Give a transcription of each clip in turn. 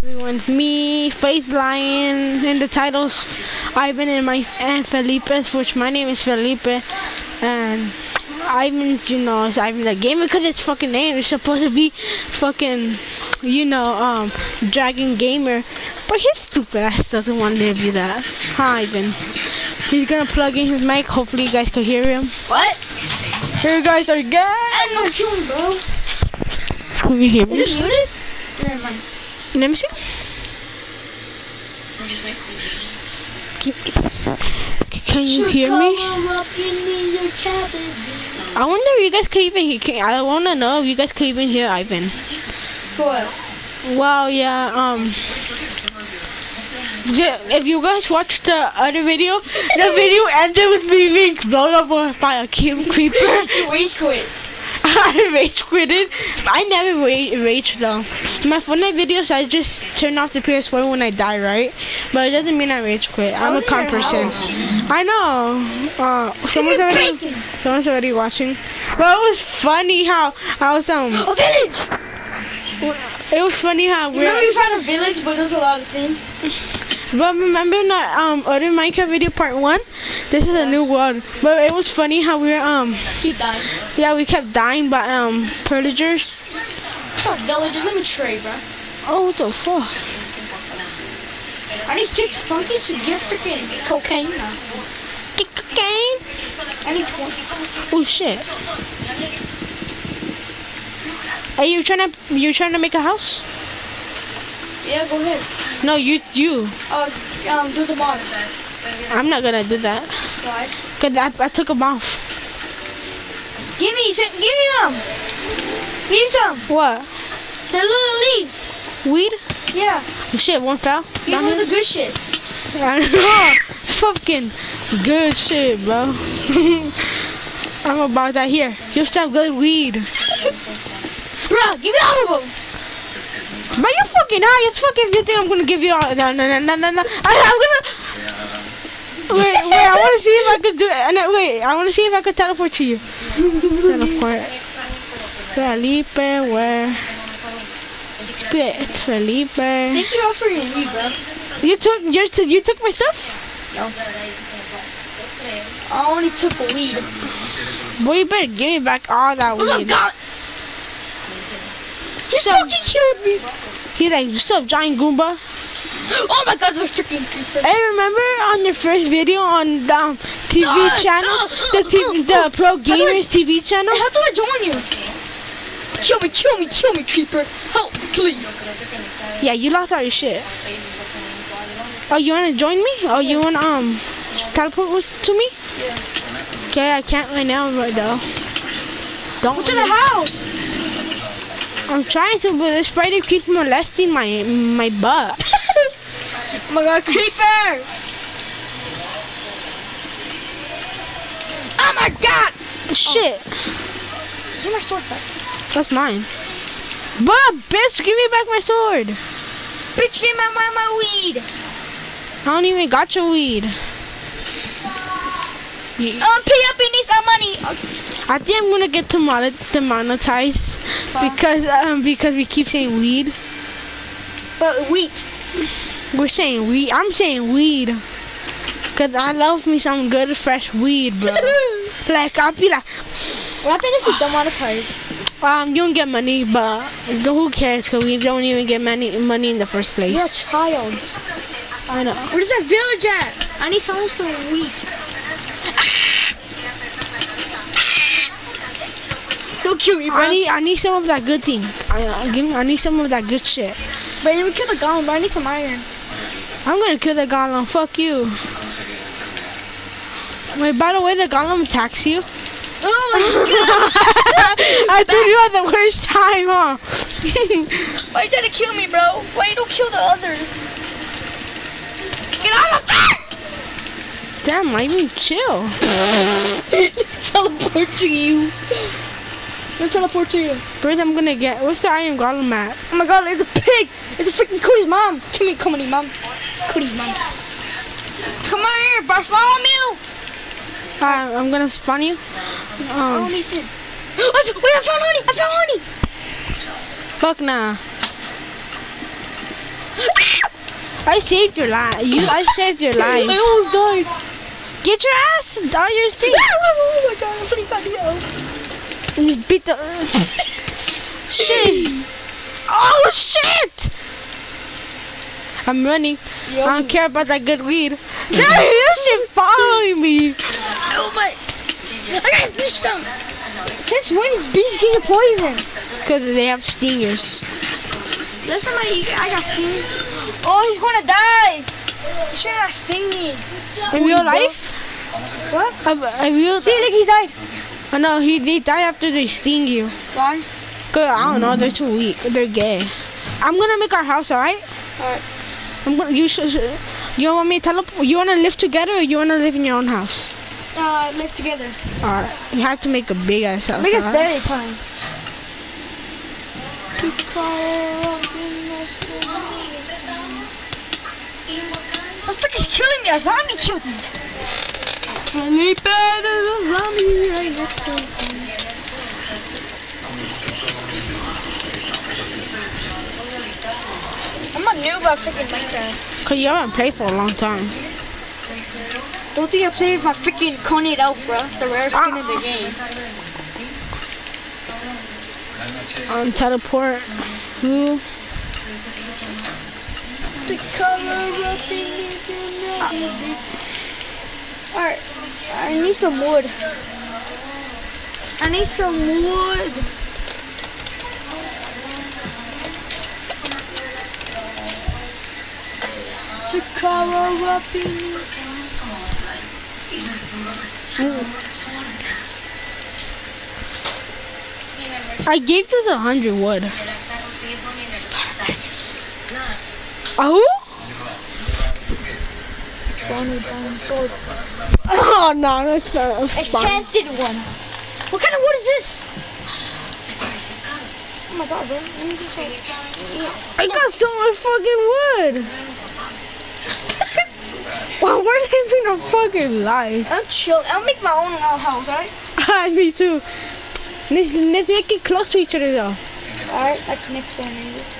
Everyone, me, Face Lion, in the titles, Ivan and my and Felipe's, which my name is Felipe, and Ivan's, you know, it's Ivan the gamer because his fucking name is supposed to be fucking, you know, um, Dragon Gamer, but his stupid ass doesn't want to be that. Hi, Ivan. He's gonna plug in his mic. Hopefully, you guys can hear him. What? Here, guys, are good. I'm not killing, bro. Can you hear Is it me? muted? Never mind. Let me see. Can, can you hear me? I wonder if you guys could even hear. Can, I want to know if you guys could even hear Ivan. What? Well, yeah. Um. If you guys watched the other video, the video ended with me being blown up by a creeper. Rage quit. I rage quitted. I never rage, rage though. My Fortnite videos, I just turn off the PS4 when I die, right? But it doesn't mean I rage quit. I'm a How's calm person. house? I know. Uh, someone's already, bacon. someone's already watching. But it was funny how I was um. A village! It was funny how we're. remember we found a village, but there's a lot of things. But remember in um other Minecraft video part one, this is a new world. But it was funny how we were um Keep dying. yeah we kept dying by um pillagers. Oh, villagers, let me trade, bro. Oh what the fuck? I need six funkies to get freaking cocaine now. Cocaine? I need 20. Oh shit. Are you trying to you trying to make a house? Yeah, go ahead. No, you you. Uh, um, do the mod. I'm not gonna do that. Why? Cause I, I took them off. Give me, some- give me some. Give me some. What? The little leaves. Weed? Yeah. Shit, one fell. Give Down the good shit. I know. Fucking good shit, bro. I'm about that here. You still good weed. Bro, give me all of them. But you're fucking high as fuck if you think I'm gonna give you all. No, no, no, no, no, no. I, I'm gonna. Wait, wait. I want to see if I could do it. No, wait. I want to see if I could teleport to you. Teleport. Felipe, where? It's Felipe. Thank you all for your weed, bro. You took your you took my stuff. No. I only took a weed. Boy, you better give me back all that What's up, weed. God? You So- fucking killed me. He's like, what's up, giant Goomba? Oh my God, there's a freaking creeper. Hey, remember on your first video on the um, TV Uh, channel, uh, the uh, TV, uh, the Pro do I- Gamers TV channel? How do I join you? Kill me, kill me, kill me, creeper. Help, please. Yeah, you lost all your shit. Oh, you wanna join me? Oh, you wanna um teleport to me? Yeah. Okay, I can't right now, right though. Don't Go to the house. I'm trying to, but the spider keeps molesting my my butt. Oh my God, creeper. Oh my God. Shit, Give my sword back. that's mine. But bitch, give me back my sword. Bitch, give me my, my, my weed. I don't even got your weed. You- Um, pay up, he needs some money. I think I'm gonna get demonet- demonetized because um because we keep saying weed. But wheat. We're saying weed. I'm saying weed. Cause I love me some good fresh weed, bro. like I'll be like, What happened if it's demonetized? um, you don't get money, but who cares? Cause we don't even get money money in the first place. You're a child. I know. Where's that village at? I need some some wheat. Kill me, bro. I need I need some of that good thing. I give me, I need some of that good shit. But you would kill the golem, but I need some iron. I'm gonna kill the golem. Fuck you. Wait, by the way, the golem attacks you. Oh my god! I threw you had the worst time, huh? Why you trying to kill me, bro? Why you don't kill the others? Get out of there! Damn, I even chill. teleport to you. Me teleport to you. First, I'm gonna get. What's the iron golem at? Oh my god, it's a pig! It's a freaking Cody's mom! Come here, come on, mom. Cody's mom. Come on here, Bartholomew! Uh, I'm gonna spawn you. I don't Um, need this. Wait, I found honey! I found honey! fuck nah. I saved your life. You, I saved your life. I almost died. Get your ass on your thing oh my god, I'm pretty bad just beat the. shit. Oh shit! I'm running. Yo. I don't care about that good weed. No, you should follow me. Oh my. I got bee stung. Since when bees get poison? Cause they have stingers. Last time I, I got stung. Oh, he's gonna die. He should have sting me. In real life? What? Uh, In real See, look, he died. Oh no, he they die after they sting you. Why? Cause I don't know, they're too weak. They're gay. I'm gonna make our house, alright? Alright. I'm gonna. You should. You want me to teleport? You wanna live together or you wanna live in your own house? Uh, live together. Alright. You have to make a big ass house. Make us alright? daytime. The fuck is killing me? A zombie killed me. Felipe, there's a zombie right next to me. I'm a noob at freaking Minecraft. Cause you haven't played for a long time. Don't think I played my freaking Coney Elf, bro. The rare skin in the game. Um, teleport. Who? The color of the Alright, I need some wood. I need some wood. To cover up in I gave this a hundred wood. Oh? Oh no, that's not a. Enchanted one. What kind of wood is this? Oh my god, bro. Let me get some. I got so much fucking wood. Wow, we're living a fucking life. I'm chill. I'll make my own uh, house, alright? Me too. Let's, let's make it close to each other though. Alright, like next neighbors.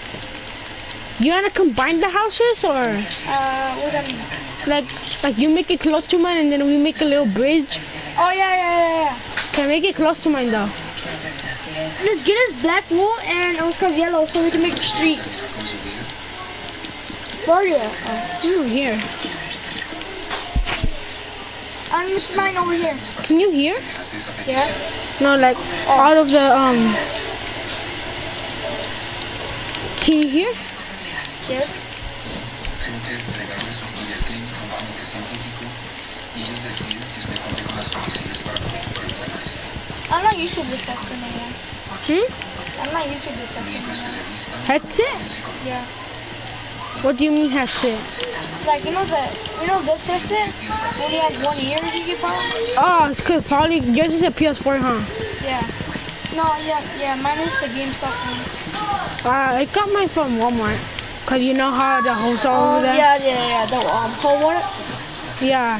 You wanna combine the houses or Uh, what like like you make it close to mine and then we make a little bridge? Oh, yeah, yeah, yeah, yeah. Can make it close to mine though. Let's get us black wool and Oscar's yellow so we can make a street. Where are you? Oh. Here. I'm with mine over here. Can you hear? Yeah? No, like out of the um. Can you hear? Yes? Frente entregarle su apoyo clínico un comité científico y ellos deciden si es mejor con las condiciones para preocupar a los demás. I'm not used to this system anymore. Hmm? I'm not used to this system Médico anymore. especialista Headset? Yeah. What do you mean headset? Like, you know that, you know this headset? Only has one ear you can buy? Oh, it's cause probably yours is a PS4, huh? Yeah. No, yeah, yeah, mine is the GameStop one. Uh, I got mine from Walmart. Cause you know how the hosts are Oh, over there. yeah, yeah, yeah, the um, whole one. Yeah.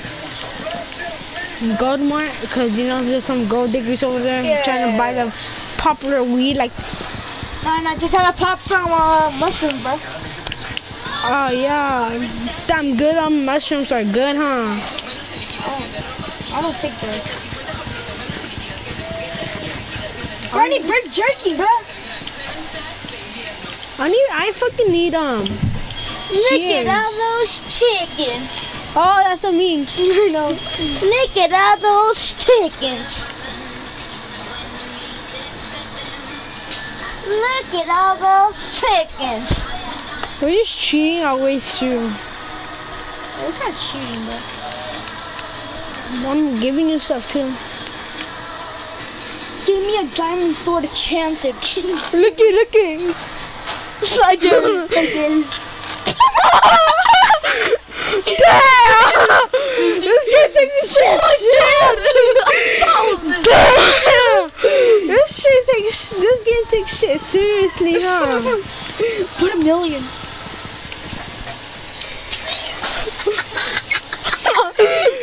Gold Mart, cause you know there's some gold diggers over there Yeah. trying to buy the popular weed. Like, No, no, just trying to pop some uh, mushroom, bro. oh yeah, damn good on mushrooms are good, huh? Oh, I don't take those. Bro, I need jerky, bro. I need, I fucking need um. Look Cheers. at all those chickens. Oh, that's a mean. Know. Look at all those chickens. Look at all those chickens. We're just cheating our way through. It's not cheating, but... I'm giving you stuff too. Give me a diamond sword enchanted. Looky, looky. I did. I did. Damn! This game takes a shit. Damn! This shit takes. This game takes shit seriously, huh? Put a million.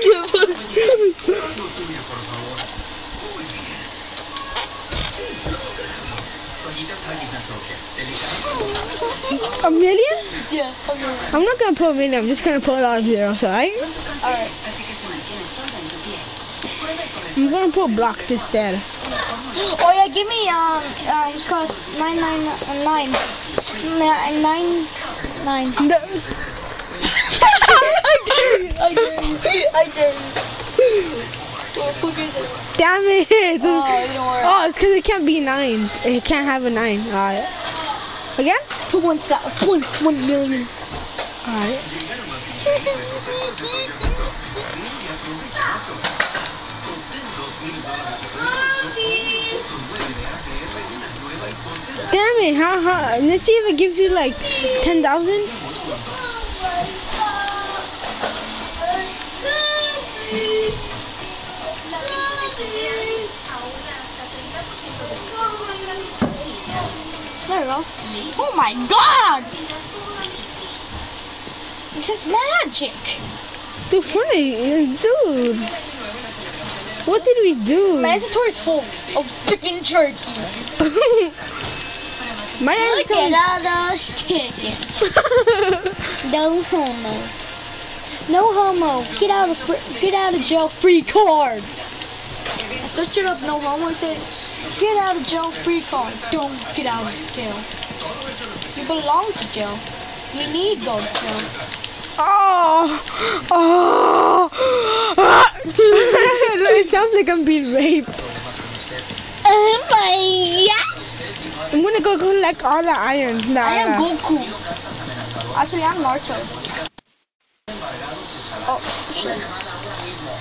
Give us. A million? Yeah. Okay. I'm not gonna put a million. I'm just gonna put a lot of zeros, alright? Alright. I'm gonna put blocks instead. Oh yeah, give me um it's cost nine nine uh, nine nine nine nine. No. I dare you! I dare you! I dare you! What the fuck is it? Damn it! Oh, it. Oh, it's because it can't be nine. It can't have a nine. Alright. Again? For one thousand, one one million. Alright. Damn it! How how? Let's see if it gives you like ten thousand. There we go. Oh my god! This is magic. Dude, funny, dude. What did we do? Is full of chicken jerky. My Look at all those chickens. No homo. No homo. Get out of get out of jail free card. I searched it up. No homo. It said, get out of jail free card. Don't get out of jail. You belong to jail. You need go to jail. Oh, oh, it sounds like I'm being raped. Oh my god! I'm gonna go collect all the iron. Nah, I am. Goku. Actually, I'm Naruto. Oh shit!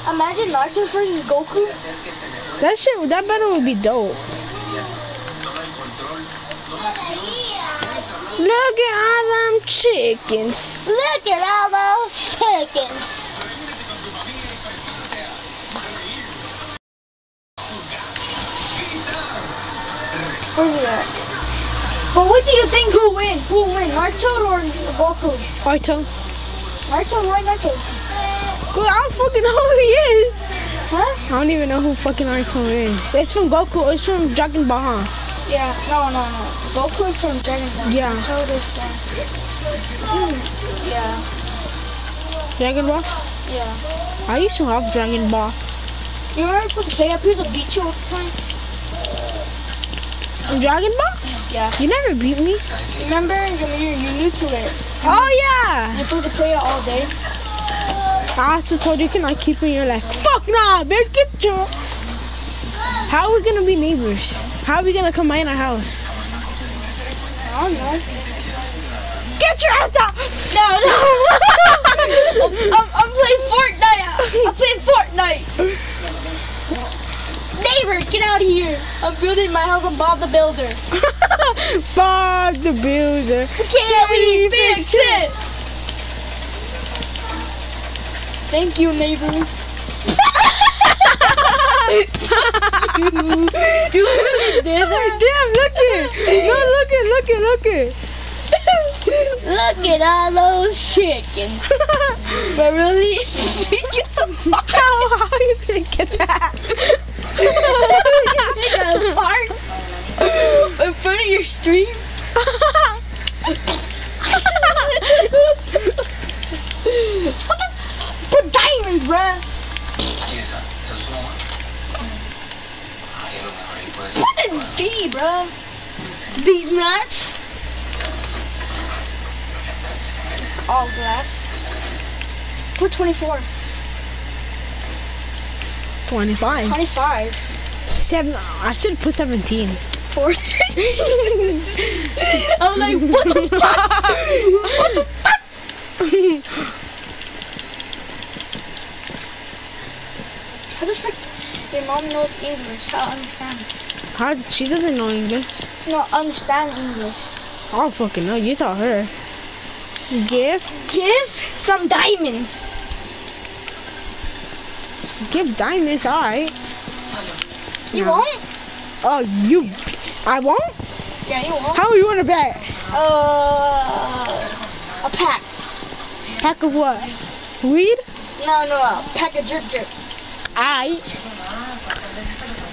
Imagine Naruto versus Goku. That shit, that battle would be dope. Look at all them chickens. Look at all those chickens. Where's he at? But what do you think who win? Who win? Naruto or Goku? Naruto. Naruto, right? Naruto. Well, I don't fucking know who he is. Huh? I don't even know who fucking Naruto is. It's from Goku. It's from Dragon Ball, huh? Yeah. No, no, no. Goku is from Dragon Ball. Yeah. Naruto is from. Hmm. Yeah. Dragon Ball? Yeah. I used to have Dragon Ball. You remember put the play up here to beat you all the time? In Dragon Ball? Yeah. You never beat me. Remember? You're you're new to it. Oh yeah. You're supposed to play it all day. I also told you can I keep it. You're like, fuck nah, bitch, get your. How are we gonna be neighbors? How are we gonna combine our house? I don't know. Get your ass out! No, no. I'm, I'm, I'm playing Fortnite. I'm playing Fortnite. Neighbor, get out of here. I'm building my house on Bob the Builder. Bob the Builder. Can we fix it? Thank you, neighbor. you really did that? Damn, look it! No, look it, look it, look it. Look at all those chickens. But really? how, how you gonna get that? you got a park in front of your stream? Put diamonds, bruh. Sí, esa. Esa es una. Ahí a lo mejor ahí puedes. What is D, bruh? These nuts? All glass. Put 24. 25. 25. Seven. I should put 17. 40. I'm like, what the fuck? What the fuck? How the frick? Your mom knows English. I don't understand. How? She doesn't know English. No, understand English. I don't fucking know. You taught her. Give, Give some diamonds. give diamonds. All right. You No. won't? Oh, you. I won't. Yeah, you won't. How are you want to bet? Uh, a pack. Pack of what? Weed? No, no, a pack of drip drip. I.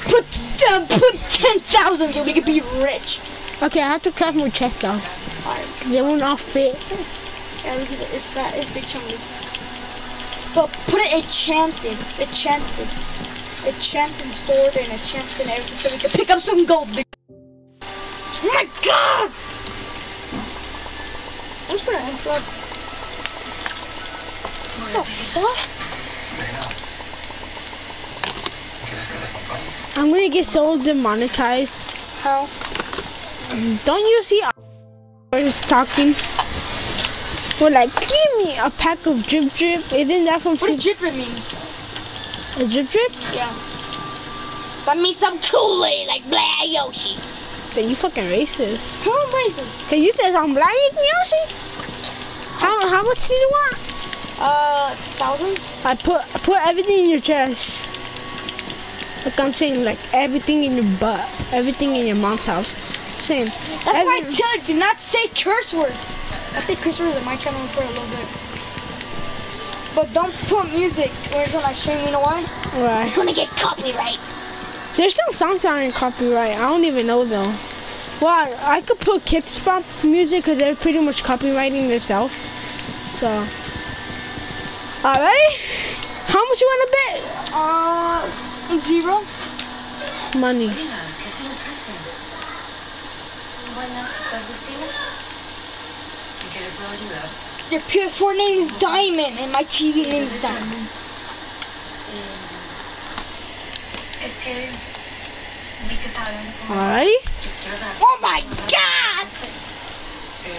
Put uh, put ten thousand so we could be rich. Okay, I have to clap my chest though. Alright. They will not fit. Yeah, because it's fat, it's big chunky. But put it enchanted, enchanted, enchanted stored and enchanted everything so we can pick up some gold. Oh my god! I'm just gonna enter up. What the fuck? I'm gonna get so demonetized. How? Don't you see is talking? We're like, give me a pack of drip drip. Isn't that from What does dripper means? a drip drip? Yeah. That means some Kool-Aid like Black Yoshi. Then you fucking racist. Who racist? Cause you said I'm black Yoshi. How how much do you want? Uh, thousand? I put I put everything in your chest. Like I'm saying, like everything in your butt, everything in your mom's house. I'm saying. That's why I every- tell you, do not say curse words. I say curse words on my channel for a little bit. But don't put music when when I stream, you know why? Right. You're gonna get copyright. There's some songs that aren't copyright. I don't even know though. Well, I, I could put Kidz Bop music because they're pretty much copywriting themselves. So. Alright. How much you want to bet? Uh, zero. Money. Buenas, ¿qué se le ofrece? Buenas, ¿estás vestida? ¿En qué le puedo ayudar? Your PS4 name is Diamond and my TV name is Diamond. Es que vi que estaba hablando con Alrighty. Quiero saber. Oh my god!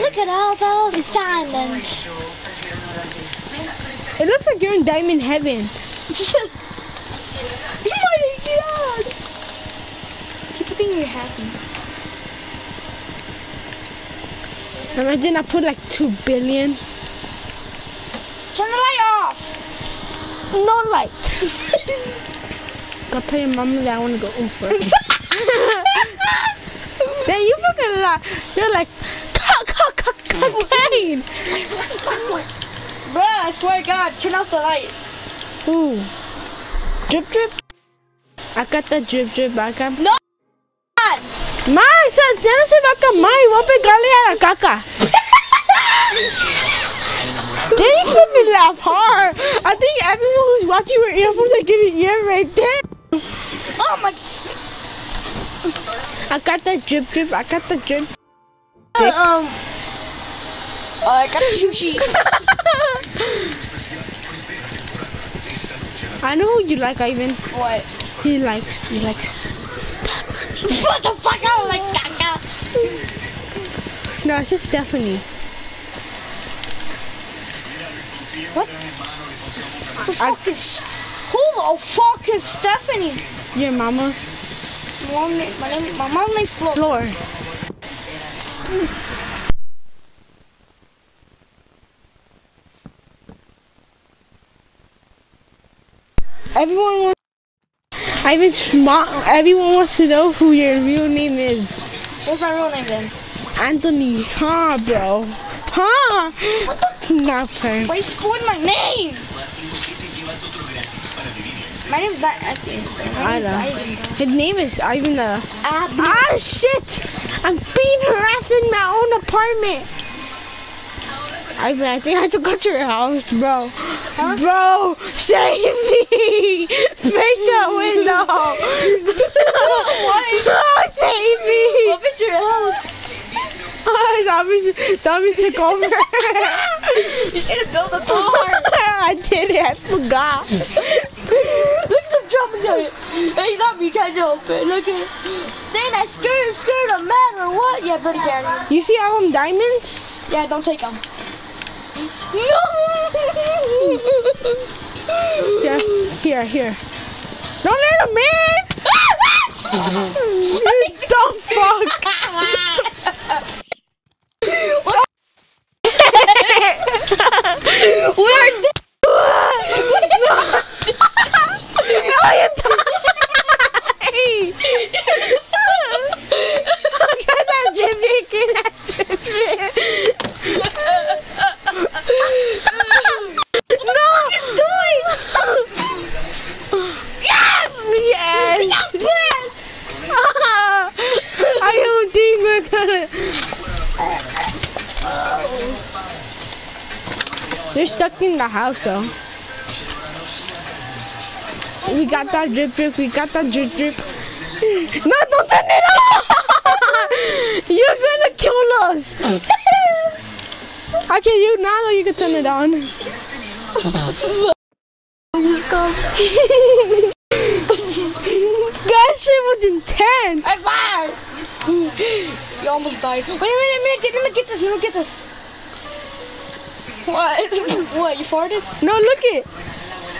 Look at all those diamonds. Yo prefiero no hablar de eso. Venga, pero espera. It looks like you're in Diamond Heaven. my god! People think you're happy. Imagine I put like 2 billion. Turn the light off! No light. Go tell your mama that I want to go over. then you fucking lie. You're like, cock, cock, cock, cocaine. Bruh, I swear to God, turn off the light. Ooh. Drip, drip. I got the drip, drip. I got. No! God! Mine says, ya no se va a quemar y voy a pegarle a la caca. Then you fucking laugh hard. I think everyone who's watching your earphones are giving ear right there. Oh my... I got the drip, drip. I got the drip. Uh, um... Uh, I got a sushi. I know who you like, Ivan. what? He likes, he likes. What the fuck? I don't like caca. No, it's just Stephanie. What? The fuck is... Who the fuck is Stephanie? Your mama, mom, my name, my mom named Flo. Floor. Everyone wants. Ivan's smart. Everyone wants to know who your real name is. What's my real name then? Anthony. Huh, bro. Huh? What the? Nothing. Why you spoiled my name? My name's not Anthony. I know. His name is Ivan the. Abby. Ah, shit! I'm being harassed in my own apartment. Ivan, I think I have to go to your house, bro. Bro, save me! Break the window! What? Oh, save me! Open your house. Oh, zombies, zombies took over. You should have built a door. I did it, I forgot. Look at the drums on it. Hey, zombie can't open. Look at it. Then I scared, scared no matter what. Yeah, buddy, Gary. You see all them diamonds? Yeah, don't take them. Yeah, here, here. Don't let him in! you dumb fuck! What? Where did No, you die! Look at that drip, drip, that drip, drip. No! Yes! Yes! I don't think They're stuck in the house though. We got that drip drip. We got that drip drip. No, don't turn it on! You're gonna kill us. Okay, you now that you can turn it on. Let's go. that shit was intense. I fire! You almost died. Wait, wait, wait, let me get, let me get this, let me get this. What? what, you farted? No, look it.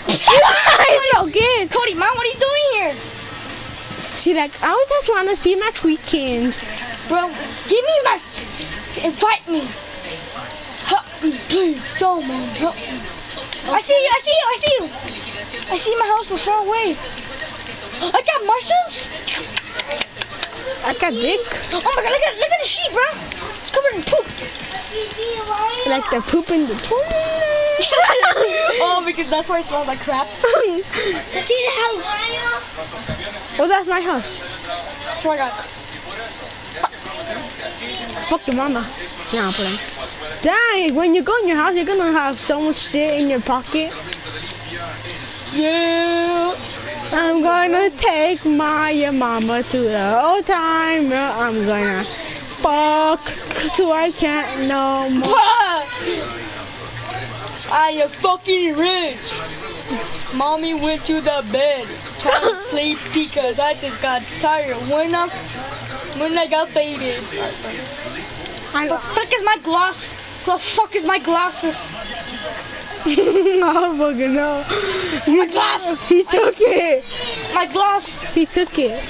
I broke it. Cody, mom, what are you doing here? She like, I was just want to see my squeakins. Bro, give me my... Invite me. Help me, please. Don't, man. Help me. I see you, I see you, I see you. I see my house from far away. I got mushrooms? I got dick. Oh my god, look at, look at the sheep, bro. It's covered in poop. Like the poop in the toilet. oh, because that's why it smells like crap. See the house? oh, that's my house. Swear to God. Fuck your mama. Nah, I'm playing. Dang, when you go in your house, you're gonna have so much shit in your pocket. Yeah. I'm gonna take my mama to the old time. I'm gonna fuck till I can't no more. I am fucking rich. Mommy went to the bed trying to sleep because I just got tired when I when I got faded. I The fuck is my gloss? The fuck is my glasses? Don't fucking know. My glass. He took it. My glass! He took it.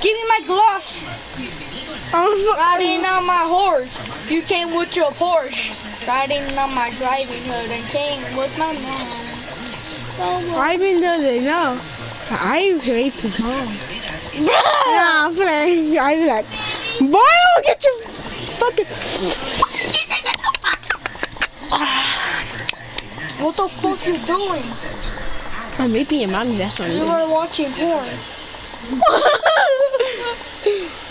Give me my glass! Oh, I'm Riding on my horse. You came with your Porsche. Riding on my driving hood and came with my mom. Oh, I even though they know, I raped his mom. Nah, I'm playing. I be like, boy, I'll get you fucking. What the fuck you doing? I'm raping your mommy. That's what I'm You were watching porn.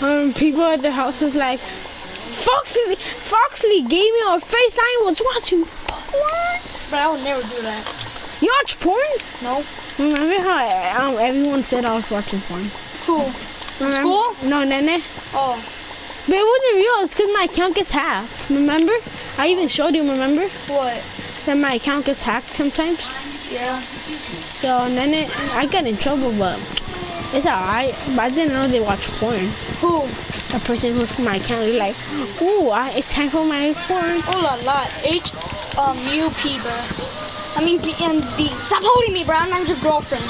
um, people at the house was like, Foxley, Foxley gave me a face. I was watching porn. But I would never do that. You watch porn? No. Remember how um, everyone said I was watching porn? Cool. Remember? School? No, Nene. Oh. But it wasn't real. It's because my account gets hacked. Remember? I even showed you. Remember What? That my account gets hacked sometimes. Yeah. So Nene, I got in trouble, but it's alright. But I didn't know they watch porn. Who? A person with my account is like, ooh, I, it's time for my porn. Oh la la. H um U P bro. I mean B and B. Stop holding me, bro. I'm not your girlfriend.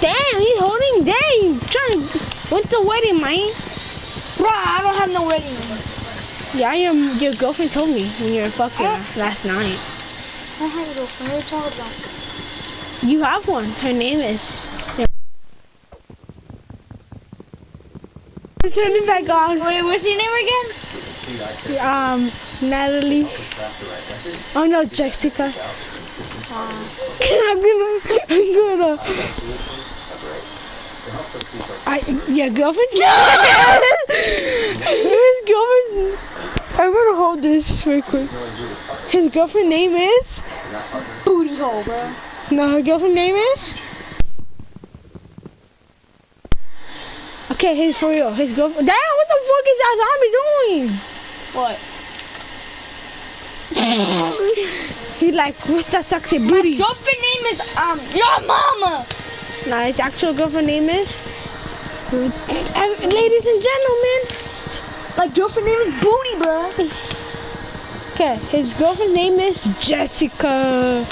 Damn, he's holding. Dang, trying. What's the wedding, man? Bro, I don't have no wedding. Yeah, your your girlfriend told me when you were fucking Huh? last night. I have a girlfriend. What are you talking about? You have one. Her name is. Turn it back on. Wait, what's your name again? Um, Natalie. Oh no, Jessica. Uh, I'm gonna, I'm gonna. I, your girlfriend? His girlfriend. I'm gonna hold this real quick. His girlfriend name is? booty hole, bro. No, her girlfriend name is? Okay, his for real. His girlfriend. Damn, what the fuck is that zombie doing? What? He like, what's that sexy booty? Girlfriend name is um your mama. Nah, his actual girlfriend name is. Uh, Ladies and gentlemen. My girlfriend name is Booty, bro. Okay, his girlfriend name is Jessica.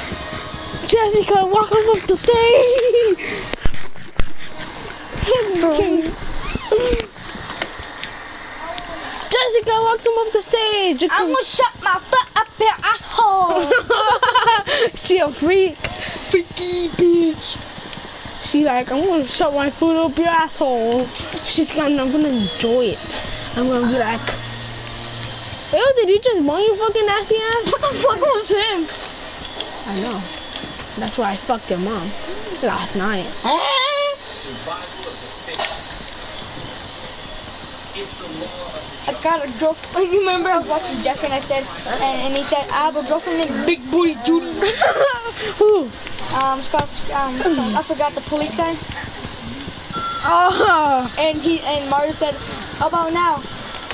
Jessica, welcome up the stage. Okay. Jessica, welcome up the stage. I'm gonna shut my foot up your asshole. she a freak. Freaky bitch. She like, I'm gonna shove my foot up your asshole. She's gonna, I'm gonna enjoy it. I'm gonna be like, Ew, did you just bone your fucking assy ass? What the fuck was him? I know. That's why I fucked your mom last night. I got a girlfriend. You remember I was watching Jeffrey and I said, and, and he said, I have a girlfriend named Big Booty Judy. Um, Scott, um, Scott, I forgot the police guy. Oh. And he and Mario said, how about now?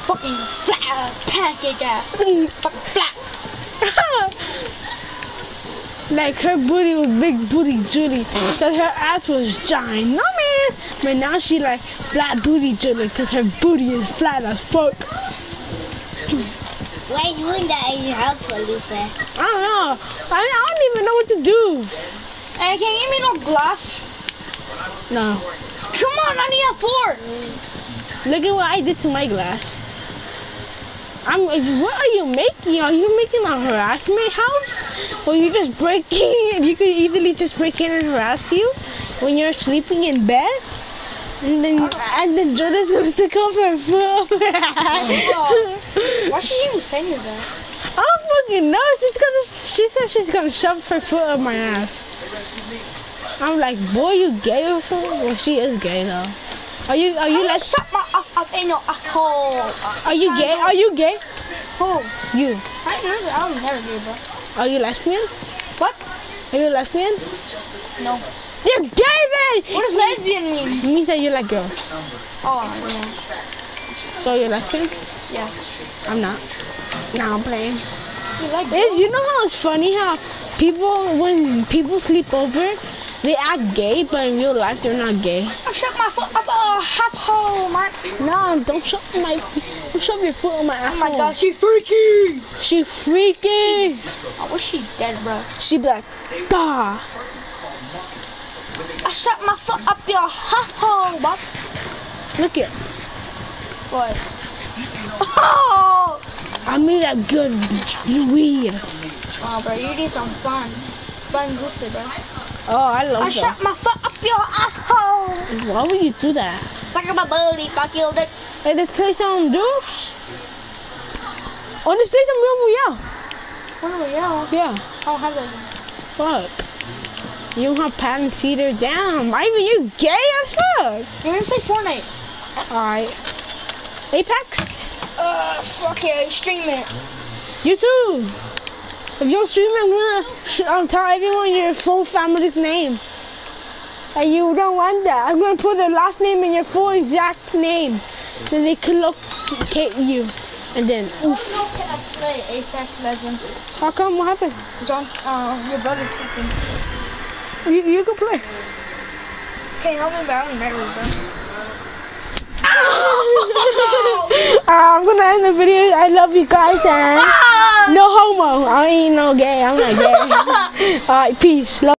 Fucking flat ass, pancake ass. Fucking flat. like her booty was big booty Judy, cause her ass was ginormous. But now she like flat booty Judy, cause her booty is flat as fuck. Why are you doing that in your house, Felipe? Eh? I don't know. I, I don't even know what to do. Hey, can you give me no glass? No. Come on, I need a fork. Look at what I did to my glass. I'm. What are you making? Are you making a harassment house? Or you just breaking? in? You could easily just break in and harass you when you're sleeping in bed. And then, and then Jordan's gonna stick up her foot. Why should you even say that? Oh, I don't fucking know. She's gonna. She said she's gonna shove her foot up my ass. I'm like, boy, you gay or something? Well, she is gay though. Are you? Are you? Les- shut my up, up in your asshole. are you gay? Are you gay? Who? You? I never, I'm never gay, bro. Are you lesbian? What? Are you a lesbian? No. You're gay then. What does lesbian mean? It means that you like girls. Oh, yeah. So you're lesbian? Yeah. I'm not. No, I'm playing. You like It, you know how it's funny how people when people sleep over, they act gay, but in real life they're not gay. Oh, I shut my foot up a asshole, man. No, don't shove my, don't shove your foot on my Oh asshole. my god, she freaky. she freaky. I wish she dead, bro. She be like, da. I shut my foot up your asshole, what? Look it. What? Oh! I made that good weed. Oh, bro, you need some fun. Fun goosey, bro. Oh, I love I that. shut my foot up your asshole. Why would you do that? Suck my booty, fuck you, dick. Hey, let's play some dudes. Oh, let's play some Realm Royale. Oh, yeah. Yeah. I don't have that. Fuck. You don't have cedar down. Why even you gay as fuck? You're gonna play Fortnite. Alright. Apex? Uh, fuck it, stream it. You too. If you're streaming, I'm gonna um, tell everyone your full family's name. And you don't want that. I'm gonna put their last name and your full exact name. Then they can locate you. And then, oof. Can I play Apex Legends? How come? What happened? John, uh, your brother's fucking. You, you can play. Can't help me, but I don't never, bro. uh, I'm gonna end the video. I love you guys and no homo. I ain't no gay. I'm not gay. Alright, peace. Love